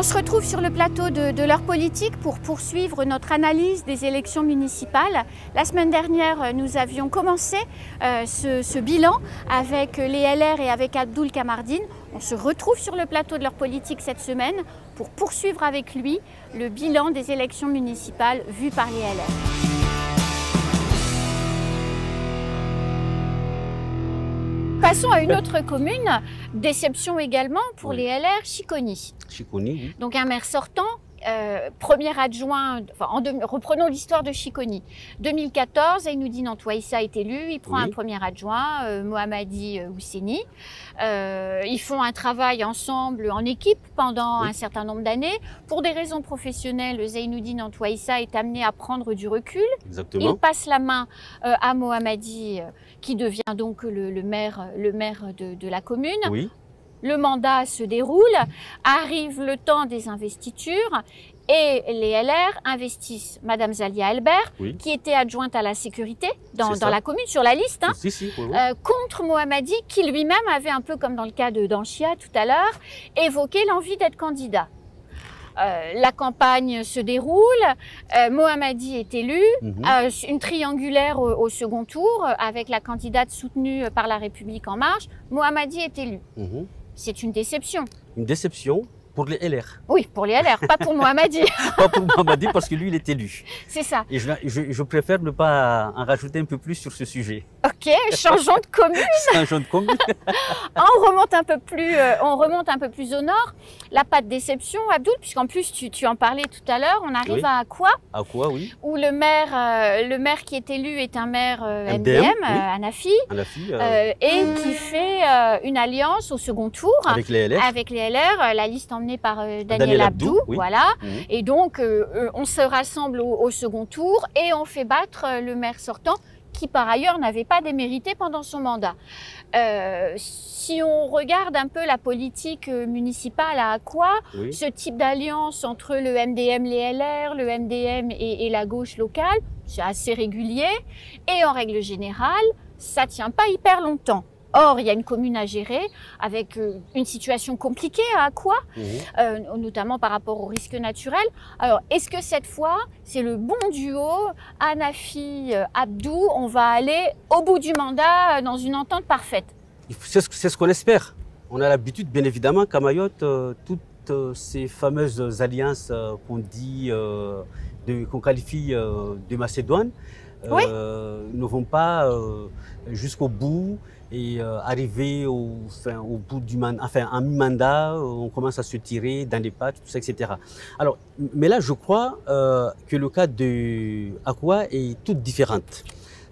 On se retrouve sur le plateau de, leur politique pour poursuivre notre analyse des élections municipales. La semaine dernière, nous avions commencé euh, ce, bilan avec les LR et avec Abdoul Kamardine. On se retrouve sur le plateau de leur politique cette semaine pour poursuivre avec lui le bilan des élections municipales vues par les LR. Passons à une autre commune, déception également pour les LR, Chiconi. Chiconi, oui. Donc un maire sortant euh, premier adjoint, enfin, en reprenons l'histoire de Chiconi. 2014, Ainoudine Antouaïssa est élu, il prend un premier adjoint, euh, Mohamadi euh, Housseni. Euh, ils font un travail ensemble, en équipe, pendant un certain nombre d'années. Pour des raisons professionnelles, Zainoudine Antouaïssa est amené à prendre du recul. Exactement. Il passe la main à Mohamadi, qui devient donc le, maire, le maire de, de la commune. Oui le mandat se déroule, arrive le temps des investitures et les LR investissent Madame Zalia Albert, qui était adjointe à la sécurité dans, la commune, sur la liste, hein, euh, contre Mohamadi, qui lui-même avait un peu comme dans le cas de Danchia tout à l'heure, évoqué l'envie d'être candidat. Euh, la campagne se déroule, euh, Mohamadi est élu, mhm. une triangulaire au, second tour avec la candidate soutenue par la République en marche. Mohamadi est élu. Mhm. C'est une déception. Une déception pour les LR. Oui, pour les LR, pas pour Mohamadi. pas pour Mohamadi parce que lui, il est élu. C'est ça. Et je, préfère ne pas en rajouter un peu plus sur ce sujet. Ok, changeons de commune. changeons de commune. on remonte un peu plus, euh, on remonte un peu plus au nord. La pas de déception, Abdoul, puisqu'en plus tu, tu, en parlais tout à l'heure, on arrive à quoi À quoi, oui. Où le maire, euh, le maire qui est élu est un maire MDM, MDM Anafi, Anafi et qui fait une alliance au second tour avec les LR. Avec les LR, la liste emmenée par Daniel, Abdou, voilà. Mhm. Et donc on se rassemble au, au, second tour et on fait battre le maire sortant qui par ailleurs n'avait pas démérité pendant son mandat. Euh, si on regarde un peu la politique euh, municipale à quoi ce type d'alliance entre le MDM, les LR, le MDM et, et la gauche locale, c'est assez régulier et en règle générale, ça tient pas hyper longtemps. Or, il y a une commune à gérer avec euh, une situation compliquée à quoi, mhm. euh, notamment par rapport aux risques naturels. Alors, est-ce que cette fois, c'est le bon duo Anafi euh, Abdou On va aller au bout du mandat dans une entente parfaite? C'est ce, qu'on espère. On a l'habitude, bien évidemment, qu'à Mayotte, toutes ces fameuses alliances qu'on dit, qu'on qualifie de Macédoine, ne vont pas jusqu'au bout et euh, arrivé au, au bout du mandat, enfin, en mi-mandat, on commence à se tirer dans les pattes, tout ça, etc. Alors, mais là, je crois euh, que le cas de Aqua est tout différent.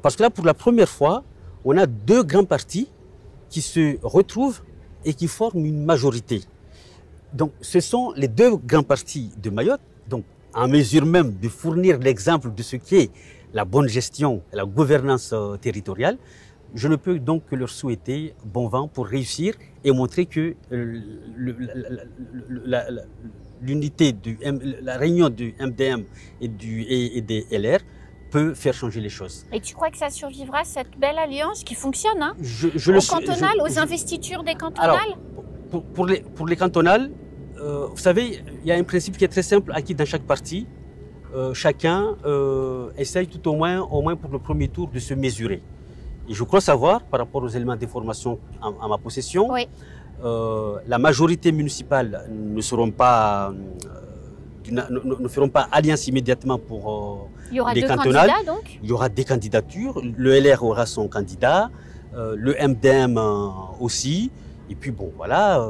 Parce que là, pour la première fois, on a deux grands partis qui se retrouvent et qui forment une majorité. Donc, ce sont les deux grands partis de Mayotte, donc en mesure même de fournir l'exemple de ce qu'est la bonne gestion la gouvernance euh, territoriale. Je ne peux donc que leur souhaiter bon vent pour réussir et montrer que euh, l'unité, la réunion du MDM et, du, et, des LR peut faire changer les choses. Et tu crois que ça survivra, cette belle alliance qui fonctionne hein? Je, je Au cantonal, aux investitures des cantonales? pour, les, pour les cantonales, euh, vous savez, il y a un principe qui est très simple acquis dans chaque parti. Euh, chacun essaye tout au moins, au moins pour le premier tour, de se mesurer. Je crois savoir, par rapport aux éléments d'information à, ma possession, euh, la majorité municipale ne seront pas, euh, ne, feront pas alliance immédiatement pour euh, Il y aura les deux cantonales. Candidats, donc? Il y aura des candidatures. Le LR aura son candidat, le MDM aussi. Et puis bon, voilà,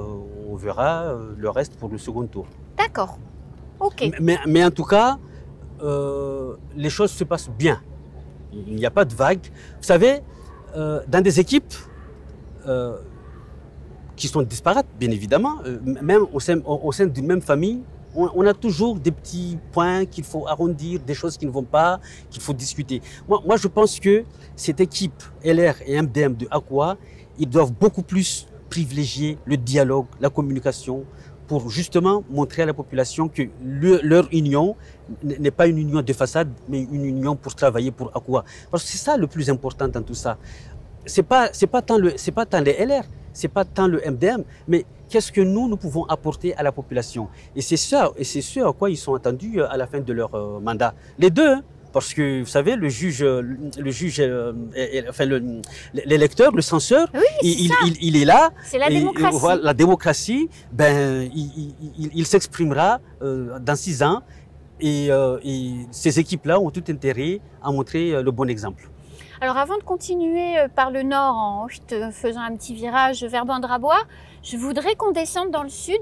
on verra le reste pour le second tour. D'accord. Ok. Mais, mais, en tout cas, les choses se passent bien. Il n'y a pas de vague. Vous savez, euh, dans des équipes euh, qui sont disparates, bien évidemment, euh, même au sein, sein d'une même famille, on, a toujours des petits points qu'il faut arrondir, des choses qui ne vont pas, qu'il faut discuter. Moi, moi, je pense que cette équipe LR et MDM de Aqua, ils doivent beaucoup plus privilégier le dialogue, la communication, pour justement montrer à la population que leur union n'est pas une union de façade, mais une union pour travailler pour Aqua. Parce que c'est ça le plus important dans tout ça. C'est pas pas tant le pas tant les LR, c'est pas tant le MDM, mais qu'est-ce que nous, nous pouvons apporter à la population? Et c'est ça, et c'est ce à quoi ils sont attendus à la fin de leur mandat. Les deux, hein. Parce que vous savez, le juge, le juge, euh, enfin l'électeur, le, censeur, il, il, est là. C'est la démocratie. la démocratie, ben, il, s'exprimera euh, dans six ans. Euh, et, ces équipes-là ont tout intérêt à montrer le bon exemple. Alors avant de continuer par le nord en faisant un petit virage vers Bandrabois, je voudrais qu'on descende dans le sud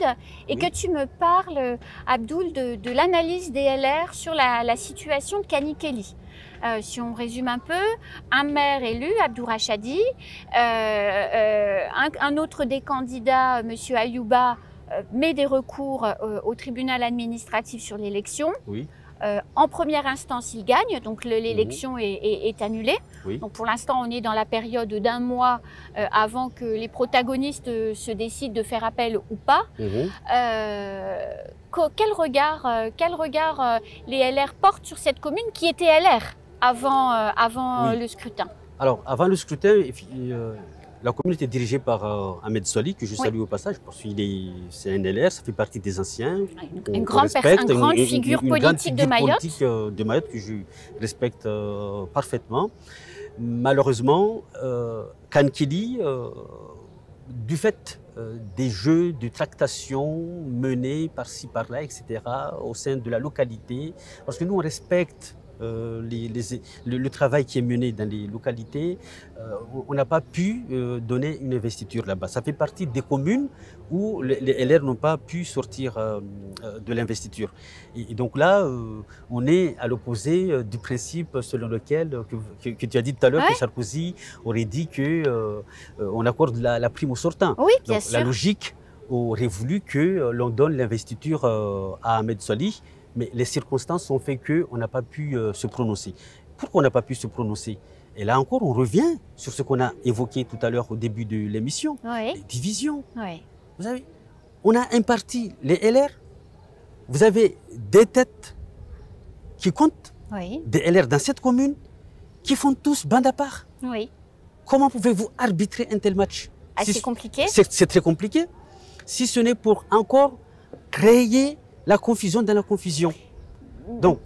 et que tu me parles, Abdoul, de, l'analyse des LR sur la, situation de Kanikeli. Euh, si on résume un peu, un maire élu, Abdou Rachadi, euh, euh, un, autre des candidats, M. Ayouba, met des recours au tribunal administratif sur l'élection. Oui. Euh, en première instance, il gagne, donc l'élection mhm. est, annulée. Donc pour l'instant, on est dans la période d'un mois euh, avant que les protagonistes euh, se décident de faire appel ou pas. Mhm. quel regard, quel regard les LR portent sur cette commune qui était LR avant, avant le scrutin? Alors, avant le scrutin, la commune était dirigée par euh, Ahmed Soli, que je salue au passage, parce qu'il est, c'est un LR, ça fait partie des anciens. Une, grande, figure politique de Mayotte. Politique, euh, de Mayotte que je respecte euh, parfaitement. Malheureusement, Kankili, du fait des jeux de tractation menés par-ci par-là, etc., au sein de la localité, parce que nous on respecte euh, le, travail qui est mené dans les localités, euh, on n'a pas pu euh, donner une investiture là-bas. Ça fait partie des communes où les, LR n'ont pas pu sortir de l'investiture. Et, donc là, on est à l'opposé du principe selon lequel, que, tu as dit tout à l'heure, que Sarkozy aurait dit que on accorde la, prime au sortant. Oui, bien La logique aurait voulu que l'on donne l'investiture à Ahmed Soli mais les circonstances ont fait qu'on n'a pas pu euh, se prononcer. Pourquoi on n'a pas pu se prononcer? Et là encore, on revient sur ce qu'on a évoqué tout à l'heure au début de l'émission, les divisions. Vous savez, on a un parti, les LR, vous avez des têtes qui comptent, des LR dans cette commune, qui font tous bande à part. Comment pouvez-vous arbitrer un tel match? C'est compliqué. C'est très compliqué. Si ce n'est pour encore créer la confusion dans la confusion. Donc,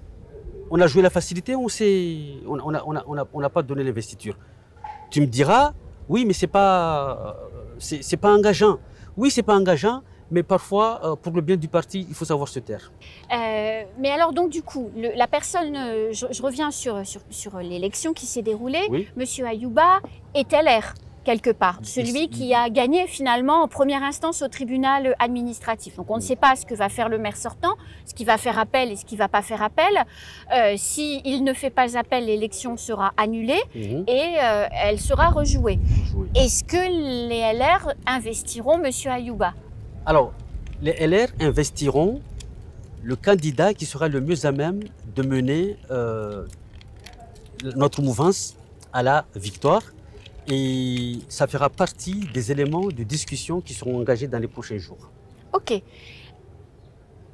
on a joué la facilité, on n'a on on on pas donné l'investiture? Tu me diras, oui, mais c'est pas, c'est pas engageant. Oui, c'est pas engageant, mais parfois, euh, pour le bien du parti, il faut savoir se taire. Euh, mais alors, donc, du coup, la personne, euh, je, reviens sur, sur, sur l'élection qui s'est déroulée. Oui. Monsieur Ayouba est LR quelque part, celui qui a gagné finalement en première instance au tribunal administratif. Donc on ne sait pas ce que va faire le maire sortant, ce qui va faire appel et ce qui va pas faire appel. Euh, S'il ne fait pas appel, l'élection sera annulée mhm. et euh, elle sera rejouée. Est-ce que les LR investiront Monsieur Ayouba? Alors, les LR investiront le candidat qui sera le mieux à même de mener euh, notre mouvance à la victoire et ça fera partie des éléments de discussion qui seront engagés dans les prochains jours. Ok.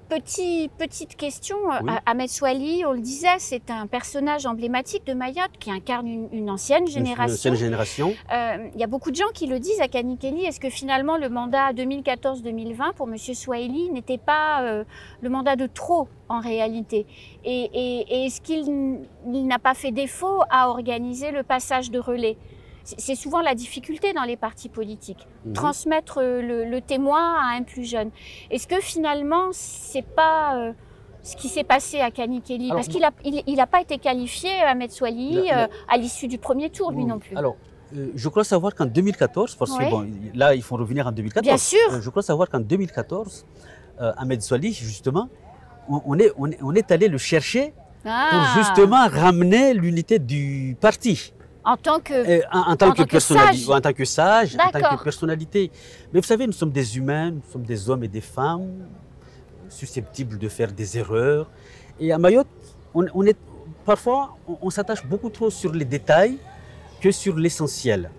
Petit, petite question, oui. Ahmed Souali, on le disait, c'est un personnage emblématique de Mayotte qui incarne une, ancienne génération. Une ancienne génération. Euh, il y a beaucoup de gens qui le disent à Kanikeli. Est-ce que finalement le mandat 2014-2020 pour M. Swahili n'était pas euh, le mandat de trop en réalité? Et, et est-ce qu'il n'a pas fait défaut à organiser le passage de relais? C'est souvent la difficulté dans les partis politiques, mhm. transmettre euh, le, témoin à un plus jeune. Est-ce que finalement, c'est pas euh, ce qui s'est passé à Kanikeli Parce qu'il n'a il, a pas été qualifié, Ahmed Swali, euh, à l'issue du premier tour, lui non plus. Alors, je crois savoir qu'en 2014, parce que bon, là, il faut revenir en 2014. Bien sûr. je crois savoir qu'en 2014, Ahmed Swali, justement, on, est, on, est, on est allé le chercher pour ah. justement ramener l'unité du parti. En tant que, euh, en, tant, que, personnalité, en tant que sage, en tant que personnalité. Mais vous savez, nous sommes des humains, nous sommes des hommes et des femmes susceptibles de faire des erreurs. Et à Mayotte, on, est, parfois, on, s'attache beaucoup trop sur les détails que sur l'essentiel.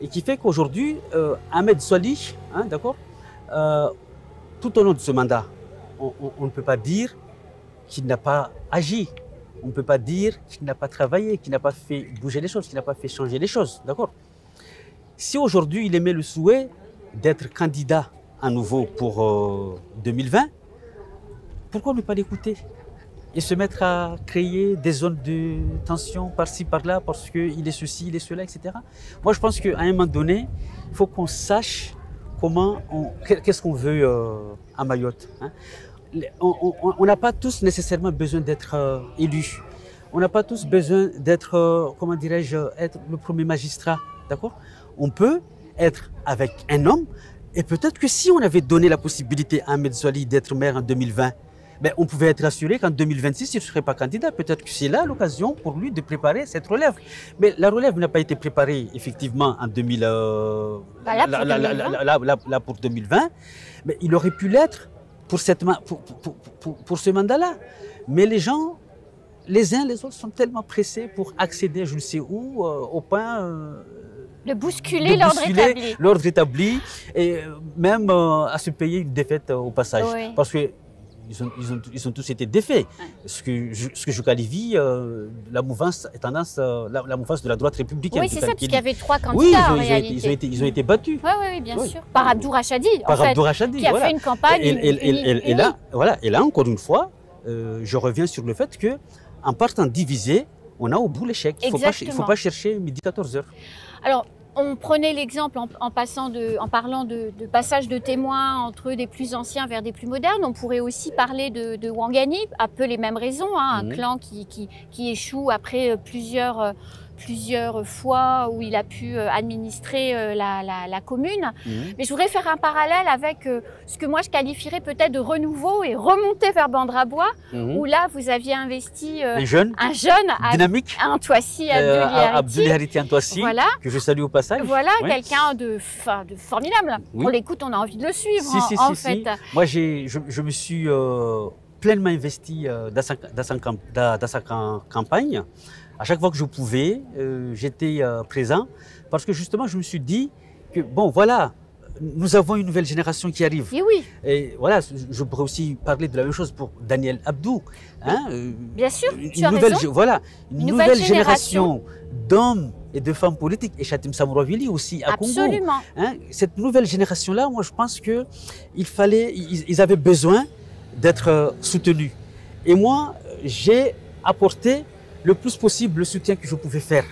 Et qui fait qu'aujourd'hui, euh, Ahmed Swali, hein, d'accord, euh, tout au long de ce mandat, on ne peut pas dire qu'il n'a pas agi on ne peut pas dire qu'il n'a pas travaillé, qu'il n'a pas fait bouger les choses, qu'il n'a pas fait changer les choses. D'accord? Si aujourd'hui il émet le souhait d'être candidat à nouveau pour 2020, pourquoi ne pas l'écouter et se mettre à créer des zones de tension par-ci, par-là, parce qu'il est ceci, il est cela, etc. Moi, je pense qu'à un moment donné, il faut qu'on sache comment, qu'est-ce qu'on veut euh, à Mayotte. Hein? On n'a pas tous nécessairement besoin d'être euh, élus. On n'a pas tous besoin d'être, euh, comment dirais-je, être le premier magistrat. D'accord? On peut être avec un homme, et peut-être que si on avait donné la possibilité à Ahmed d'être maire en 2020, ben, on pouvait être assuré qu'en 2026, il ne serait pas candidat. Peut-être que c'est là l'occasion pour lui de préparer cette relève. Mais la relève n'a pas été préparée effectivement en 2000, euh, bah, là, pour 2020. Mais il aurait pu l'être pour, cette, pour, pour, pour, ce mandat-là. Mais les gens, les uns les autres, sont tellement pressés pour accéder je ne sais où, euh, au point... Euh, de bousculer l'ordre établi. L'ordre établi et même à se payer une défaite au passage. Parce que ils ont, ils, ont, ils ont, tous été défaits. Ce, que je, ce que je qualifie euh, la mouvance tendance, euh, la, mouvance de la droite républicaine. Oui, c'est ça, parce qu'il y avait trois candidats oui, ils ont, en réalité. Ils ont, été, ils ont été battus. Oui, oui, bien sûr. Par Abdou Rachadi, Par Abdou Rachadi, qui a fait une campagne. Et, et, et, là, voilà, et là, encore une fois, euh, je reviens sur le fait que en partant divisé, on a au bout l'échec. Il ne faut, faut, pas chercher midi 14 heures. Alors, on prenait l'exemple en, passant de, en parlant de, passage de témoins entre des plus anciens vers des plus modernes. On pourrait aussi parler de, de Wangani, un peu les mêmes raisons, hein, un mmh. clan qui, qui, échoue après plusieurs euh, plusieurs fois où il a pu euh, administrer euh, la, la, commune. Mhm. Mais je voudrais faire un parallèle avec euh, ce que moi je qualifierais peut-être de renouveau et remonter vers Bandrabois, mhm. où là vous aviez investi un jeune, un jeune dynamique, à Antoissi, Abdulhariti, voilà. que je salue au passage. Voilà, quelqu'un de, de, formidable. On l'écoute, on a envie de le suivre si, en, si, fait. Moi je, je, me suis pleinement investi dans sa, dans, sa, dans sa campagne. À chaque fois que je pouvais, euh, j'étais euh, présent parce que justement, je me suis dit que, bon, voilà, nous avons une nouvelle génération qui arrive. Et oui. Et voilà, je pourrais aussi parler de la même chose pour Daniel Abdou. Hein, euh, Bien sûr, une, tu as nouvelle, raison. Voilà, une, nouvelle, génération, d'hommes et de femmes politiques, et Chatim Samouravili aussi à Absolument. Congo. Hein, cette nouvelle génération-là, moi je pense que il fallait, ils, ils avaient besoin d'être soutenus. Et moi, j'ai apporté le plus possible le soutien que je pouvais faire.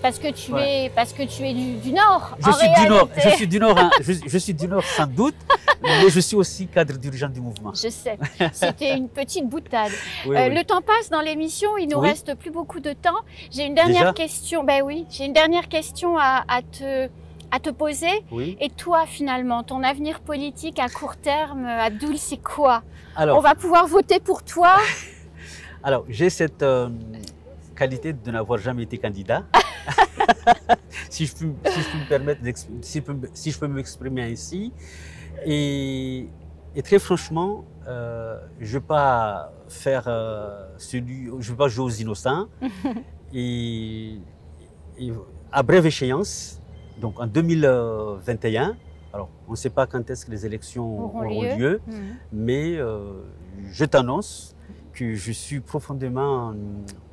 Parce que, tu, es, parce que tu es du, Nord. Je suis du Nord, je suis du Nord, hein. je, suis du Nord sans doute, mais je suis aussi cadre dirigeant du mouvement. Je sais, c'était une petite boutade. Euh, le temps passe dans l'émission, il nous reste plus beaucoup de temps. J'ai une dernière question, ben oui, j'ai une dernière question à, te à te poser. Et toi, finalement, ton avenir politique à court terme, Abdoul, c'est quoi? Alors, On va pouvoir voter pour toi Alors, j'ai cette, euh, qualité de n'avoir jamais été candidat. si, je peux, si, je peux, me permettre, si, si je peux m'exprimer ainsi. Et, et, très franchement, euh, je ne vais pas faire euh, celui, je vais pas jouer aux innocents. et, à brève échéance, donc en 2021, alors on ne sait pas quand est-ce que les élections auront, lieu, mhm. mais euh, je t'annonce que je suis profondément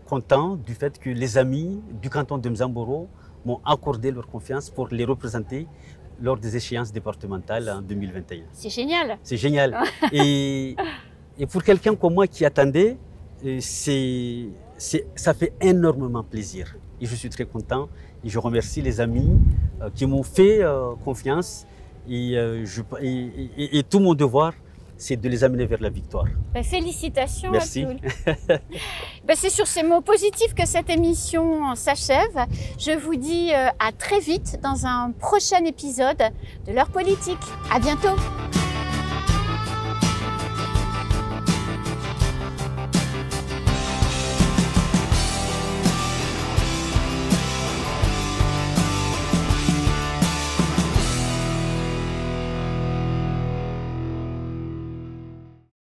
content du fait que les amis du canton de Mzamboro m'ont accordé leur confiance pour les représenter lors des échéances départementales en 2021. C'est génial. C'est génial. et, et, pour quelqu'un comme moi qui attendait, euh, c'est, ça fait énormément plaisir. Et je suis très content et je remercie les amis euh, qui m'ont fait euh, confiance et, je, et, et, tout mon devoir c'est de les amener vers la victoire. Ben, félicitations Merci. ben, c'est sur ces mots positifs que cette émission s'achève. Je vous dis euh, à très vite dans un prochain épisode de l'heure politique. À bientôt.